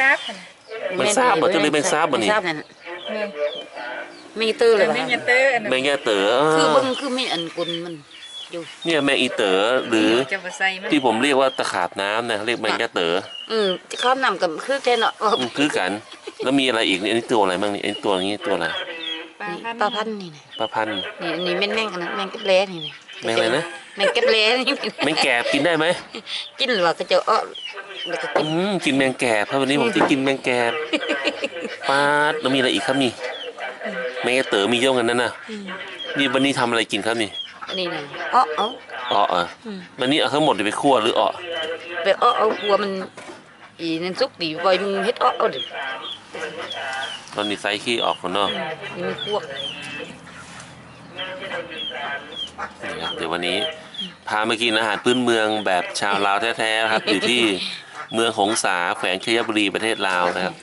ทราบค่ะนะมันทราบบ่จะเลยแมงทราบบ่นี่แมงทราบนั่นน่ะเมืองแมงตื้อเลแต่ยไม่ว่ะยันเตอร์อันนั้นแมงแย่เต๋อคือเบิ่งคือมีอันกุนมันอยู่เนี่ยแมงอีเต๋อหรือจะมาใส่มันที่ผมเรียกว่าตะขาบน้ำนะเรียกแมงแย่เต๋ออืมข้ามนำกับคือแค่เนาะอืมคือกัน แล้วมีอะไรอีกนี่อันนี้ตัวอะไรบ้างนี่อันนี้ตัวนี้ตัวอะไรปลานี่พันธุ์ปลาพันธุ์นี่นะปลาพันธุ์นี่อันนี้แม่นแม่งอันนั้นแม่งเก็บแล้นี่นะแม่งอะไรนะแม่งเก็บแล้นี่แมงแกบกินได้ไหมกินหรือว่าก็จะอ้อ แล้วก็กิอืนมกินแมงแกบเพราะวันนี้ผมจะกินแมงแกบปาดแล้วมีอะไรอีกครับนี่แมงแย่เต๋อมีเยอะกันนั่นน่ะนี่วันนี้ทำอะไรกินครับนี่อันนี้นะอ้อเอาอ๋อเออวันนี้เอาทั้งหมดไปคั่วหรืออ๋อไปอ้อเอากลัวมันอีนั่นสุกดีปล่อยมึงเฮ็ดอ้อเอาดิตอนนี้ไซส์ขี้ออกคนนอกนี่มันพวกนี่ครับเดี๋ยววันนี้พามากินอาหารพื้นเมืองแบบชาวลาวแท้ๆนะครับอยู่ที่ เมืองหงสาแขวงไชยบุรีประเทศลาวนะครับ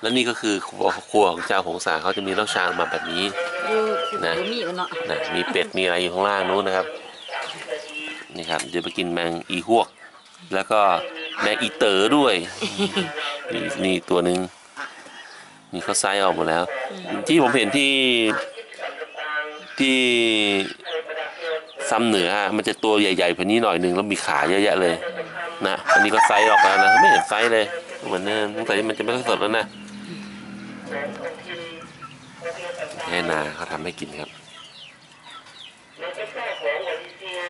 และนี่ก็คือครัวครัวของเจ้าหงสาเขาจะมีเหล้าชามาแบบนี้อยู่คือนะบ่มีกันเนาะนะมีเป็ดมีอะไรอยู่ข้างล่างนู้นนะครับนี่ครับเดี๋ยวไปกินแมงอีฮวก แล้วก็แมงอีเต๋อด้วยนี่นี่ตัวหนึ่งนี่เขาไส้ออกหมดแล้ว ที่ผมเห็นที่ที่ซำเหนืออะมันจะตัวใหญ่ๆกว่านี้หน่อยหนึ่งแล้วมีขาเยอะแยะเลย นะ อันนี้ก็ไส้ออกแล้วนะ ไม่เห็นไส้เลย เหมือนเดิมสงสัยมันจะไม่ค่อยสดแล้วนะแค่นาเขาทำให้กินครับ